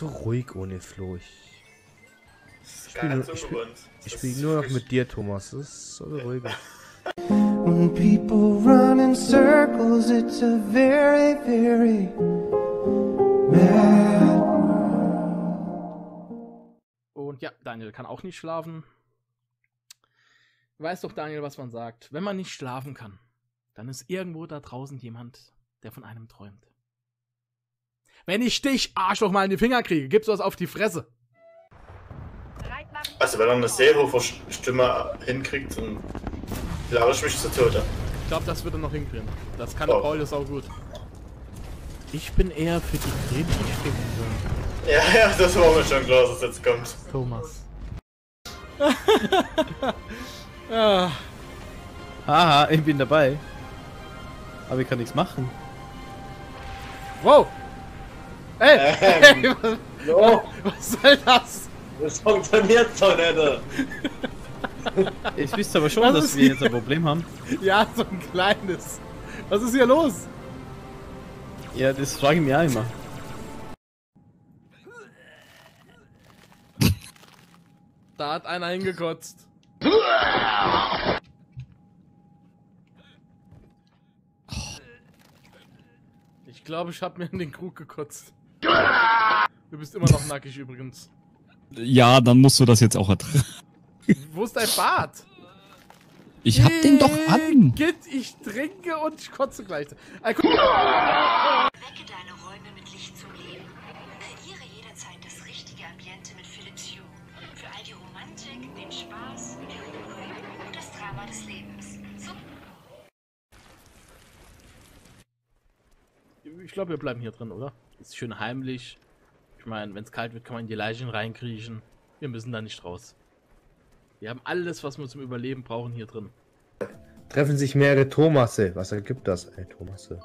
so ruhig ohne Flo. Ich, spiel ganz nur- ich ungewohnt. ich spiele ist nur noch mit dir, Thomas. Das ist so ruhig. When people run in circles, it's a very, very mad Und ja, Daniel kann auch nicht schlafen. Du weißt doch, Daniel, was man sagt. Wenn man nicht schlafen kann, dann ist irgendwo da draußen jemand, der von einem träumt. Wenn ich dich, Arschloch, mal in die Finger kriege, gibst du was auf die Fresse. Also wenn er eine Seehofer-Stimme hinkriegt, dann lache ich mich zu Tode. Ich glaube, das wird er noch hinkriegen. Das kann Oh. Paul jetzt auch gut. Ich bin eher für die Gretchen Ja, ja, das war mir schon klar, dass das jetzt kommt. Thomas. ja, Haha, ich bin dabei. Aber ich kann nichts machen. wow! Ey! Ähm, Hey, Jo, was soll das? das funktioniert doch nicht. Wisst ihr aber schon, Was dass wir hier? jetzt ein Problem haben. Ja, so ein kleines. Was ist hier los? Ja, das frage ich mich auch immer. Da hat einer hingekotzt. Ich glaube, ich habe mir in den Krug gekotzt. Du bist immer noch nackig übrigens. Ja, dann musst du das jetzt auch ertragen. Wo ist dein Bart? Ich hab den doch an. Git, ich trinke und ich kotze gleich. Wecke deine Räume mit Licht zum Leben. Kreiere jederzeit das richtige Ambiente mit Philips Hue. Für all die Romantik, den Spaß, die Ruhe und das Drama des Lebens. So Ich glaube, wir bleiben hier drin, oder? Ist schön heimlich. Ich meine, wenn es kalt wird, kann man in die Leichen reinkriechen. Wir müssen da nicht raus. Wir haben alles, was wir zum Überleben brauchen, hier drin. Treffen sich mehrere Thomasse. Was ergibt das, ey, Thomasse?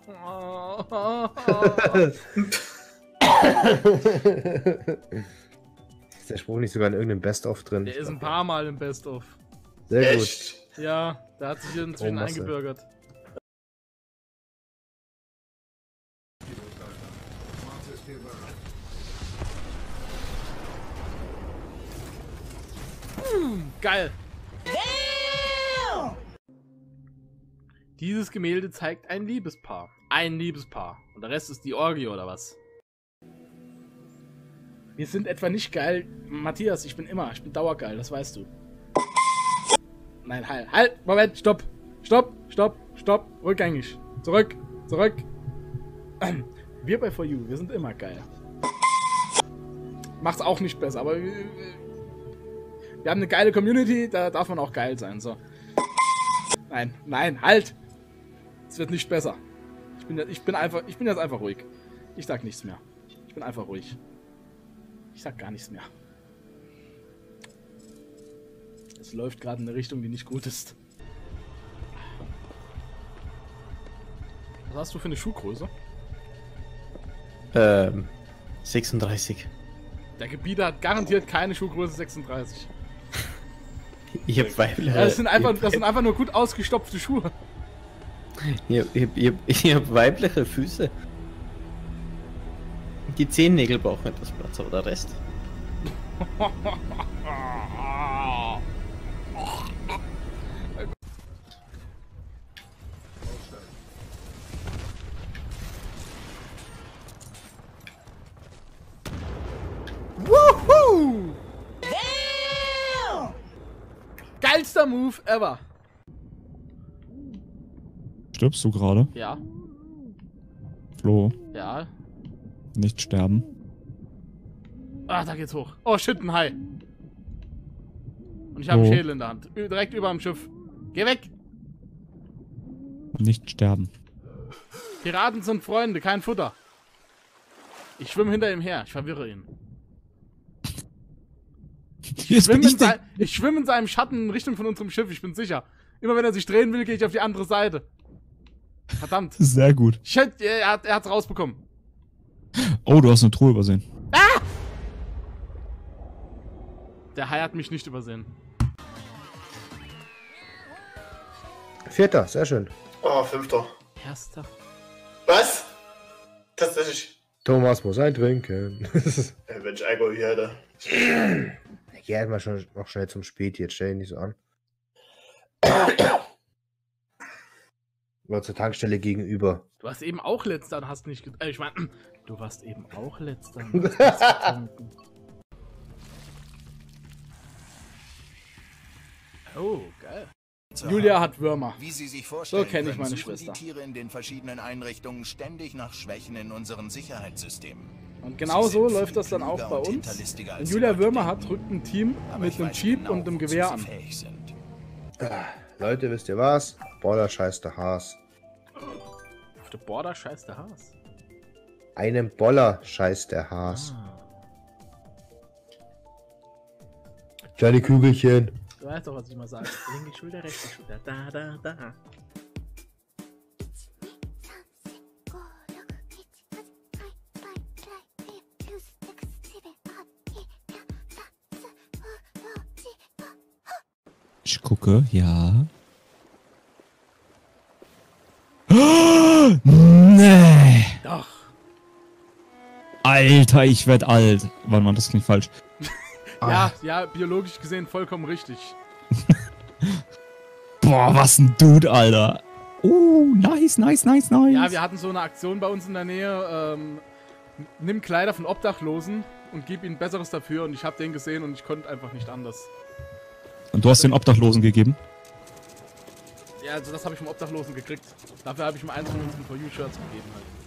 Ist der Spruch nicht sogar in irgendeinem Best-of drin? Der ist ein paar Mal im Best-of. Sehr gut. Ja, der hat sich inzwischen Thomasse. eingebürgert. Geil. Dieses Gemälde zeigt ein Liebespaar. Ein Liebespaar. Und der Rest ist die Orgie oder was? Wir sind etwa nicht geil. Matthias, ich bin immer, ich bin dauergeil, das weißt du. Nein, halt, halt, Moment, stopp. Stopp, stopp, stopp, rückgängig. Zurück, zurück. Wir bei For You, wir sind immer geil. Macht's auch nicht besser, aber wir, haben eine geile Community, da darf man auch geil sein, so. Nein, nein, halt! Es wird nicht besser. Ich bin, ich bin einfach, ich bin jetzt einfach ruhig. Ich sag nichts mehr. Ich bin einfach ruhig. Ich sag gar nichts mehr. Es läuft gerade in eine Richtung, die nicht gut ist. Was hast du für eine Schuhgröße? Ähm, 36. Der Gebieter hat garantiert keine Schuhgröße 36. Ich hab weibliche. Ja, das, sind einfach, das sind einfach nur gut ausgestopfte Schuhe. Ich hab, ich, hab, ich, hab, ich hab weibliche Füße. Die Zehennägel brauchen etwas Platz, aber der Rest. Geilster Move ever. Stirbst du gerade? Ja, Flo, ja. nicht sterben. Ah, da geht's hoch. Oh, shit, ein Hai. Und ich habe einen? Schädel in der Hand. Direkt über dem Schiff. Geh weg! Nicht sterben. Piraten sind Freunde, kein Futter. Ich schwimme hinter ihm her. Ich verwirre ihn. Jetzt bin Schwimm in ich sein, ich schwimme in seinem Schatten in Richtung von unserem Schiff, ich bin sicher. Immer wenn er sich drehen will, gehe ich auf die andere Seite. Verdammt. Sehr gut. Shit, er, hat, er hat's rausbekommen. Oh, du hast eine Truhe übersehen. Der Hai hat mich nicht übersehen. Vierter, sehr schön. Oh, fünfter. Erster. Was? Tatsächlich. Thomas muss ein trinken. Äh, Wenn ich Alkohol hier hätte. Geh halt mal schon noch schnell zum Spät jetzt, stell dich nicht so an. Oder zur Tankstelle gegenüber. Du warst eben auch letzter und hast nicht. Äh, ich meine, du warst eben auch letzter. Oh, geil. Julia hat Würmer. Wie Sie sich vorstellen, So kenn ich meine Schwester. die Tiere in den verschiedenen Einrichtungen ständig nach Schwächen in unseren Sicherheitssystemen. Und genau so läuft das dann auch bei uns. Sie Julia Würmer hat rückt ein Team mit einem Jeep genau, und einem Gewehr an. sind. Leute, wisst ihr was? Border scheiß der Haas. Auf der Border scheiß der Haas. Einem Boller scheiß der Haas. Ah. Kleine Kügelchen. Du weißt doch, was ich mal sage. Linke Schulter, rechte Schulter. Da, da, da. Ich gucke, ja. Oh, nee. Doch. Alter, ich werd alt. Warte mal, das klingt falsch. Ja, ja, biologisch gesehen vollkommen richtig. Boah, was ein Dude, Alter. Oh, nice, nice, nice, nice. Ja, wir hatten so eine Aktion bei uns in der Nähe. Ähm, nimm Kleider von Obdachlosen und gib ihnen Besseres dafür. Und ich habe den gesehen und ich konnte einfach nicht anders. Und du hast den Obdachlosen gegeben? Ja, also das habe ich vom Obdachlosen gekriegt. Dafür habe ich ihm eins von unseren For You-Shirts gegeben halt.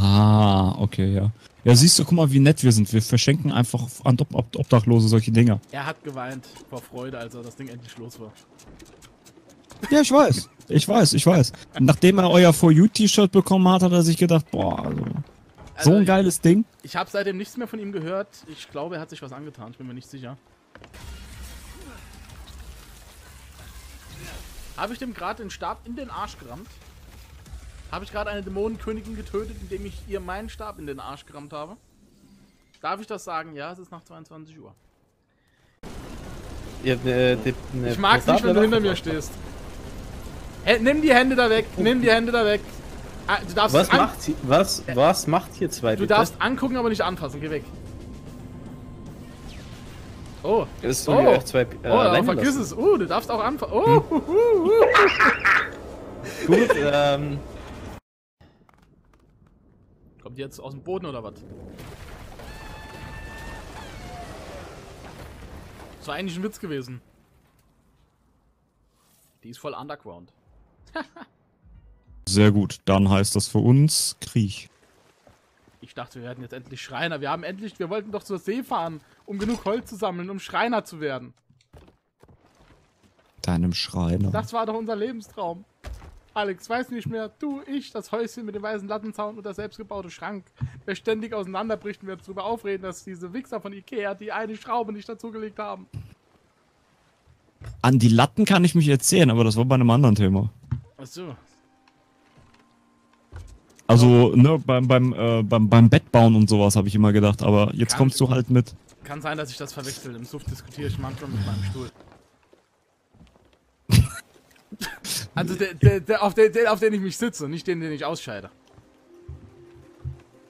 Ah, okay, ja. Ja, siehst du, guck mal, wie nett wir sind. Wir verschenken einfach an Ob Ob Obdachlose solche Dinger. Er hat geweint vor Freude, als er das Ding endlich los war. Ja, ich weiß. Ich weiß, ich weiß. Nachdem er euer For You-T-Shirt bekommen hat, hat er sich gedacht, boah, also, so Also ein geiles Ding. Ich habe seitdem nichts mehr von ihm gehört. Ich glaube, er hat sich was angetan. Ich bin mir nicht sicher. Habe ich dem gerade den Stab in den Arsch gerammt? Habe ich gerade eine Dämonenkönigin getötet, indem ich ihr meinen Stab in den Arsch gerammt habe? Darf ich das sagen? Ja, es ist nach 22 Uhr. Habt eine, die, eine Ich mag's nicht, wenn du hinter mir stehst. Hä, nimm die Hände da weg. Nimm die Hände da weg. Ah, Du darfst, Was macht, sie- was, was macht hier zwei du bitte? darfst angucken, aber nicht anfassen. Geh weg. Oh. Das ist Oh, oh auch zwei, äh, alleine vergiss lassen. es. Oh, du darfst auch anfassen. Oh, hu. Gut, ähm, Kommt die jetzt aus dem Boden oder was? Das war eigentlich ein Witz gewesen. Die ist voll underground. Sehr gut. Dann heißt das für uns Krieg. Ich dachte, wir werden jetzt endlich Schreiner. Wir haben endlich, wir wollten doch zur See fahren, um genug Holz zu sammeln, um Schreiner zu werden. Deinem Schreiner. Das war doch unser Lebenstraum. Alex, weiß nicht mehr, du, ich, das Häuschen mit dem weißen Lattenzaun und der selbstgebaute Schrank, der ständig auseinanderbricht und wir uns darüber aufreden, dass diese Wichser von Ikea die eine Schraube nicht dazugelegt haben. An die Latten kann ich mich erzählen, aber das war bei einem anderen Thema. Achso. Also, ne, beim, beim, äh, beim, beim Bettbauen und sowas habe ich immer gedacht, aber jetzt Kann- kommst du halt mit. Kann sein, dass ich das verwechsel. Im Suff diskutiere ich manchmal mit meinem Stuhl. Also der, der, der, auf den, auf den ich mich sitze, nicht den, den ich ausscheide.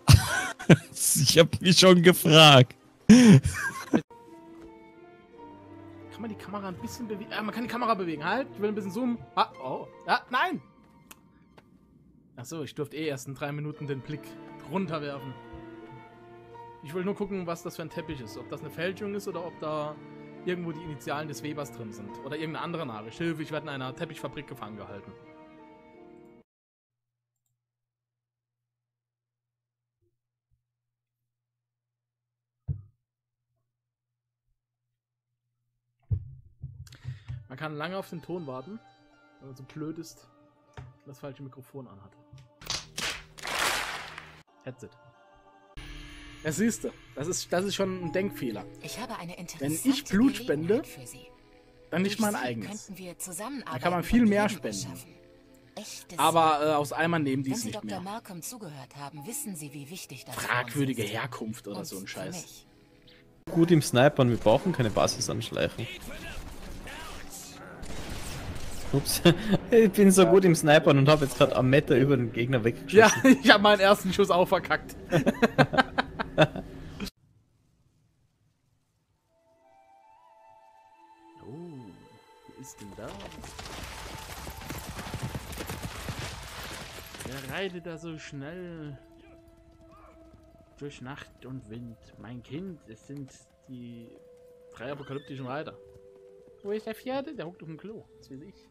Ich habe mich schon gefragt. Kann man die Kamera ein bisschen bewegen? Ja, man kann die Kamera bewegen. Halt, ich will ein bisschen zoomen. Ah, oh. Ja, nein! Achso, ich durfte eh erst in drei Minuten den Blick runterwerfen. Ich will nur gucken, was das für ein Teppich ist. Ob das eine Fälschung ist oder ob da irgendwo die Initialen des Webers drin sind. Oder irgendeine andere Nachricht. Hilfe, ich werde in einer Teppichfabrik gefangen gehalten. Man kann lange auf den Ton warten, wenn man so blöd ist das falsche Mikrofon anhat. Headset. Ja, siehst du, das ist, das ist schon ein Denkfehler. Ich habe eine Wenn ich Blut spende, Gelegenheit für Sie. dann nicht mein eigenes. Da kann man viel mehr spenden. Aber äh, aus Eimern nehmen die Wenn es Sie nicht Dr. mehr. Haben, wissen Sie, das Fragwürdige ist. Herkunft oder Und so ein Scheiß. gut im Snipern, wir brauchen keine Basis anschleichen. Ups. Ich bin so gut im Snipern und habe jetzt gerade am Meter über den Gegner weggeschossen. Ja, ich habe meinen ersten Schuss auch verkackt. oh, wer ist denn da? Wer reitet da so schnell? Durch Nacht und Wind. Mein Kind, es sind die drei apokalyptischen Reiter. Wo ist der vierte? Der huckt auf dem Klo. Das weiß ich.